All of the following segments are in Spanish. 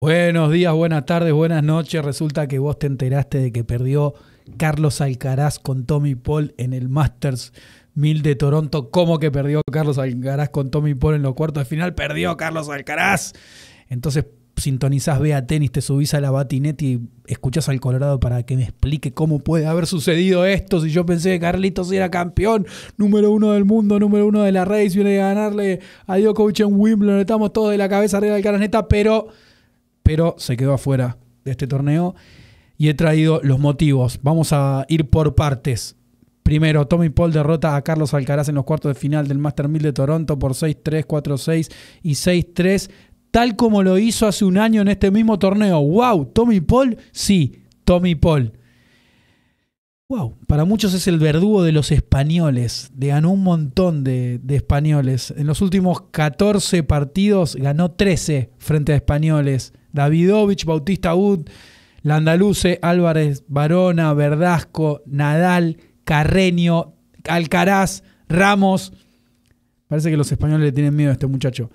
Buenos días, buenas tardes, buenas noches. Resulta que vos te enteraste de que perdió Carlos Alcaraz con Tommy Paul en el Masters 1000 de Toronto. ¿Cómo que perdió Carlos Alcaraz con Tommy Paul en los cuartos de final? Perdió Carlos Alcaraz. Entonces sintonizás Vea Tenis, te subís a la batineta y escuchás al Colorado para que me explique cómo puede haber sucedido esto. Si yo pensé que Carlitos era campeón, número uno del mundo, número uno de la race, viene a ganarle a Djokovic en Wimbledon, estamos todos de la cabeza arriba del Caraneta, pero pero se quedó afuera de este torneo y he traído los motivos. Vamos a ir por partes. Primero, Tommy Paul derrota a Carlos Alcaraz en los cuartos de final del Master 1000 de Toronto por 6-3, 4-6 y 6-3, tal como lo hizo hace un año en este mismo torneo. ¡Wow! ¿Tommy Paul? Sí, Tommy Paul. Wow, para muchos es el verdugo de los españoles. Le ganó un montón de, de, españoles. En los últimos 14 partidos ganó 13 frente a españoles. Davidovich, Bautista Wood, Landaluce, Álvarez, Barona, Verdasco, Nadal, Carreño, Alcaraz, Ramos. Parece que los españoles le tienen miedo a este muchacho.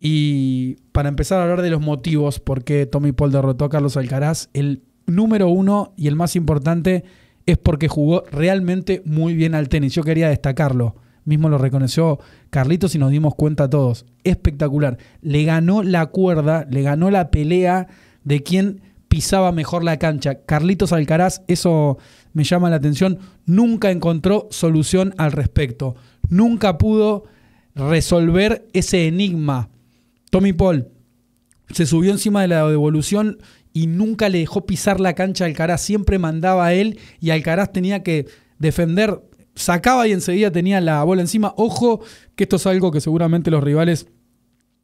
Y para empezar a hablar de los motivos por qué Tommy Paul derrotó a Carlos Alcaraz, el número uno y el más importante es porque jugó realmente muy bien al tenis. Yo quería destacarlo mismo lo reconoció Carlitos y nos dimos cuenta todos. Espectacular. Le ganó la cuerda, le ganó la pelea de quien pisaba mejor la cancha. Carlitos Alcaraz, eso me llama la atención, nunca encontró solución al respecto. Nunca pudo resolver ese enigma. Tommy Paul se subió encima de la devolución y nunca le dejó pisar la cancha a Alcaraz. Siempre mandaba a él y Alcaraz tenía que defender sacaba y enseguida tenía la bola encima. Ojo, que esto es algo que seguramente los rivales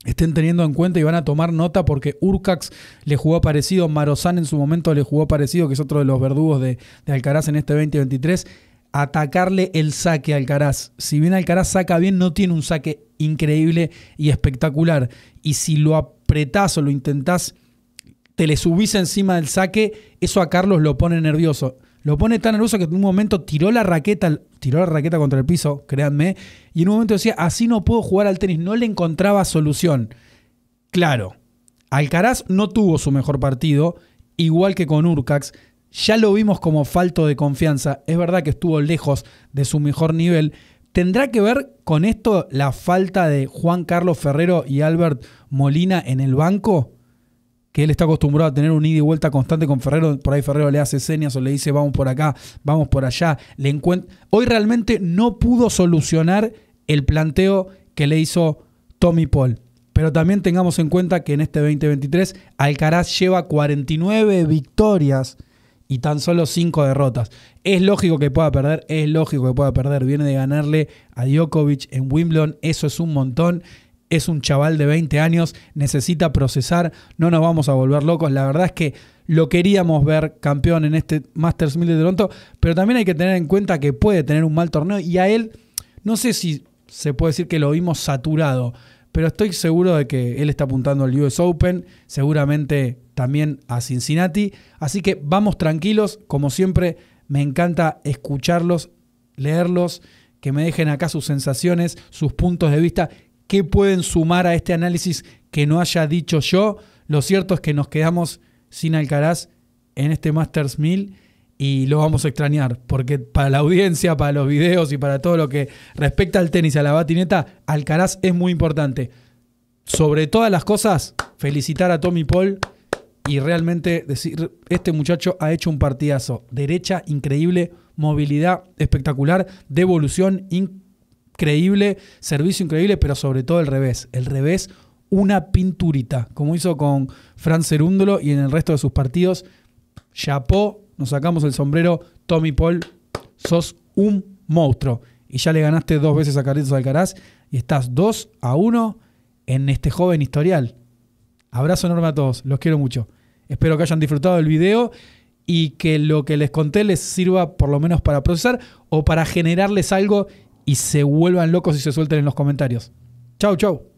estén teniendo en cuenta y van a tomar nota porque Urcax le jugó parecido, Marozán en su momento le jugó parecido, que es otro de los verdugos de, de Alcaraz en este 2023. Atacarle el saque a Alcaraz. Si bien Alcaraz saca bien, no tiene un saque increíble y espectacular. Y si lo apretás o lo intentás, te le subís encima del saque, eso a Carlos lo pone nervioso. Lo pone tan nervioso que en un momento tiró la raqueta, tiró la raqueta contra el piso, créanme, y en un momento decía, así no puedo jugar al tenis, no le encontraba solución. Claro, Alcaraz no tuvo su mejor partido, igual que con Urcax. Ya lo vimos como falto de confianza. Es verdad que estuvo lejos de su mejor nivel. ¿Tendrá que ver con esto la falta de Juan Carlos Ferrero y Albert Molina en el banco? Que él está acostumbrado a tener un ida y vuelta constante con Ferrero, por ahí Ferrero le hace señas o le dice vamos por acá, vamos por allá, Hoy realmente no pudo solucionar el planteo que le hizo Tommy Paul. Pero también tengamos en cuenta que en este 2023 Alcaraz lleva 49 victorias y tan solo 5 derrotas. Es lógico que pueda perder, es lógico que pueda perder. Viene de ganarle a Djokovic en Wimbledon, eso es un montón es un chaval de 20 años, necesita procesar, no nos vamos a volver locos. La verdad es que lo queríamos ver campeón en este Masters 1000 de Toronto, pero también hay que tener en cuenta que puede tener un mal torneo y a él, no sé si se puede decir que lo vimos saturado, pero estoy seguro de que él está apuntando al US Open, seguramente también a Cincinnati, así que vamos tranquilos, como siempre, me encanta escucharlos, leerlos, que me dejen acá sus sensaciones, sus puntos de vista qué pueden sumar a este análisis que no haya dicho yo. Lo cierto es que nos quedamos sin Alcaraz en este Masters 1000 y lo vamos a extrañar, porque para la audiencia, para los videos y para todo lo que respecta al tenis a la batineta, Alcaraz es muy importante. Sobre todas las cosas, felicitar a Tommy Paul y realmente decir, este muchacho ha hecho un partidazo. Derecha increíble, movilidad espectacular, devolución increíble increíble, servicio increíble, pero sobre todo el revés. El revés, una pinturita, como hizo con Fran Cerúndolo y en el resto de sus partidos. Chapó, nos sacamos el sombrero. Tommy Paul, sos un monstruo. Y ya le ganaste dos veces a Carlitos Alcaraz y estás 2 a 1 en este joven historial. Abrazo enorme a todos, los quiero mucho. Espero que hayan disfrutado del video y que lo que les conté les sirva por lo menos para procesar o para generarles algo y se vuelvan locos y se suelten en los comentarios. Chau, chau.